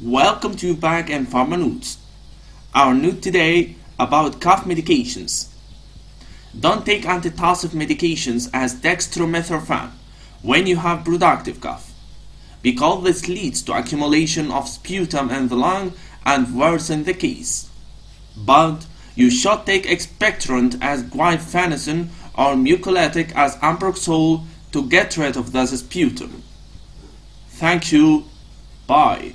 Welcome to Back and Pharma Notes. Our news today about cough medications. Don't take antitussive medications as dextromethorphan when you have productive cough, because this leads to accumulation of sputum in the lung and worsen the case. But you should take expectorant as guaifenesin or mucolytic as ambroxol to get rid of the sputum. Thank you. Bye.